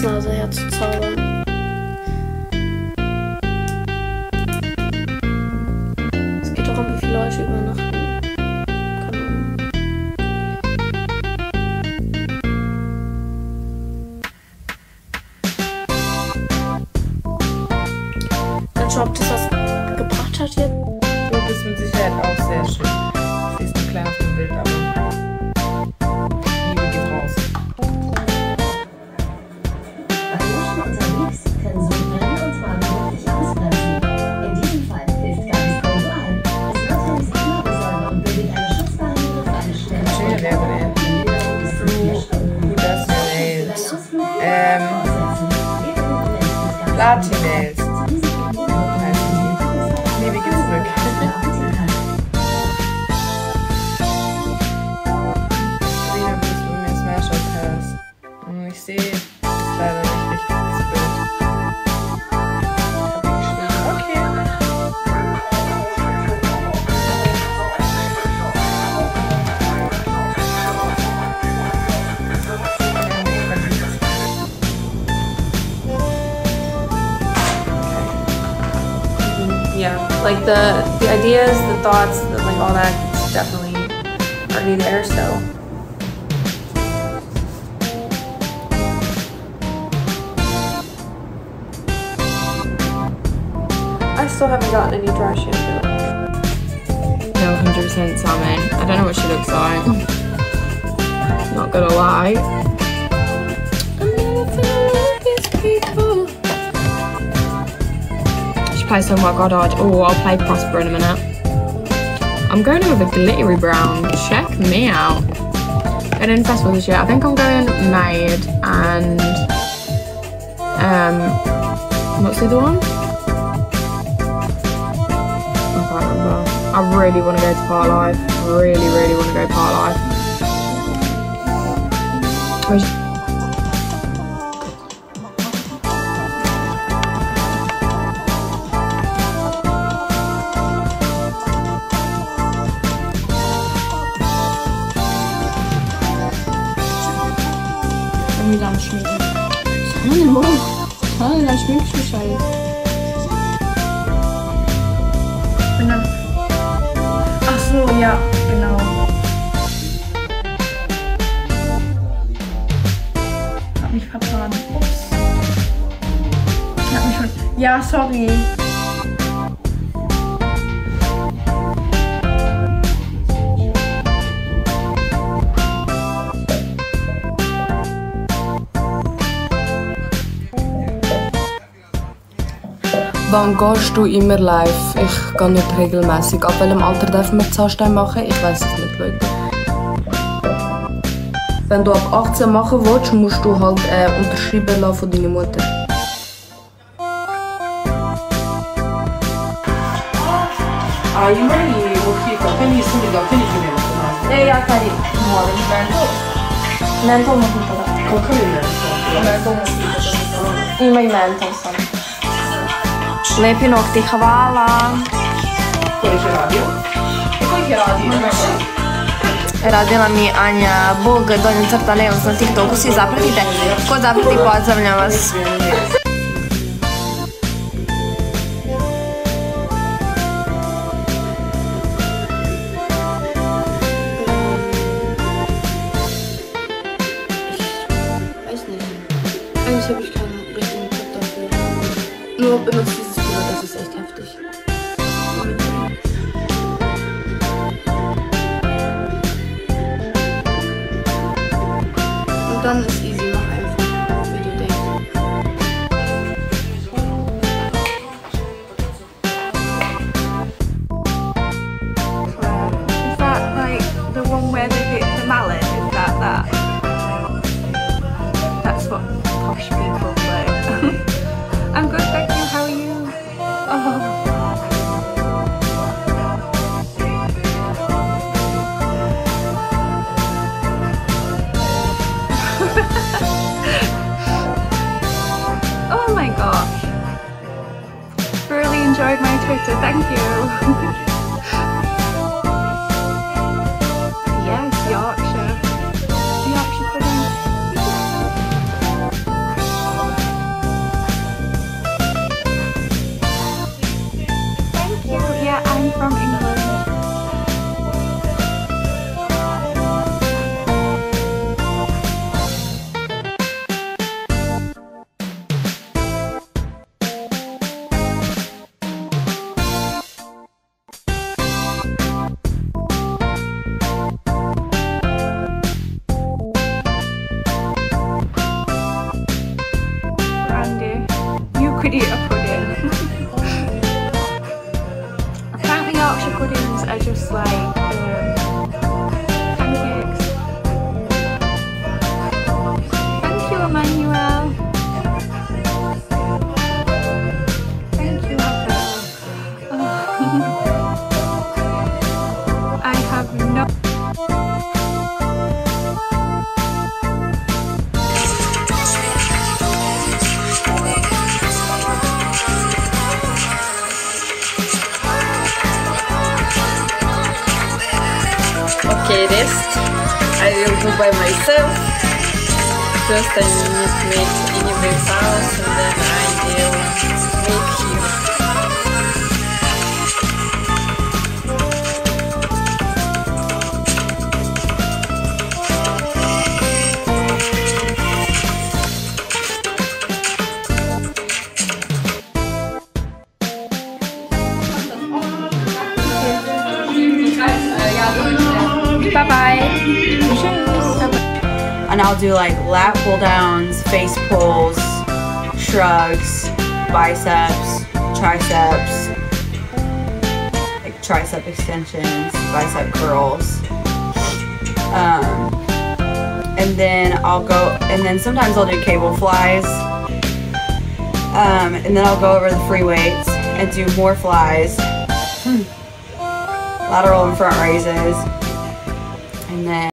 Schnapsnase herzuzaubern. Es geht darum, wie viele Leute übernachten. Dann schau, ob das was gebracht hat jetzt. Du bist mit Sicherheit auch sehr schön. Sie ist nur klein Stunden. Gut, das. Ausflug Ähm, aussetzen. Like the the ideas, the thoughts, the, like all that, definitely already there. So I still haven't gotten any dry shampoo. No, 100% salmon. I don't know what she looks like. Not gonna lie. She plays so my I'd- Oh, I'll play Prosper in a minute. I'm going with a glittery brown. Check me out. Going in festival this year. I think I'm going Maid and um what's the other one? I can't remember. I really want to go to Parklife. Really, really want to go Par Life. Mami lang schminken. Schau mal, Mom. Schau, dann schmink ich mich halt. Genau. Ach so, ja, genau. Hab mich vertan. Ups. Ich hab mich ver Ja, sorry. Wann gehst du immer live? Ich gehe nicht regelmäßig. Ab welchem Alter darf man Zahnstein machen? Ich weiß es nicht, Leute. Wenn du ab 18 machen willst, musst du halt äh, unterschreiben lassen von deiner Mutter. Ah, immagini uscito, quindi subito, quindi ci viene a Eh, ich. Morgen. Mental muss ich da. Con che viene Mental muss ich Ima i mental sam. Lepi nokti, hvala. Koji će radio? I koji će radio? Radila mi Anja Bog, donja crta Leons na TikToku, svi zapratite. Ko zaprati, pozdravljam vas. Eigentlich habe ich keinen richtigen dafür. Nur benutzt dieses Thema, das ist echt heftig. Und dann ist easy, mach einfach, oh my gosh. Really enjoyed my Twitter, thank you. recordings are just like um, rest. I will do by myself. First I need to make Ingeborg's house and then I will I'll do like lat pull downs, face pulls, shrugs, biceps, triceps, like tricep extensions, bicep curls. Um, and then I'll go, and then sometimes I'll do cable flies. Um, and then I'll go over the free weights and do more flies, lateral and front raises, and then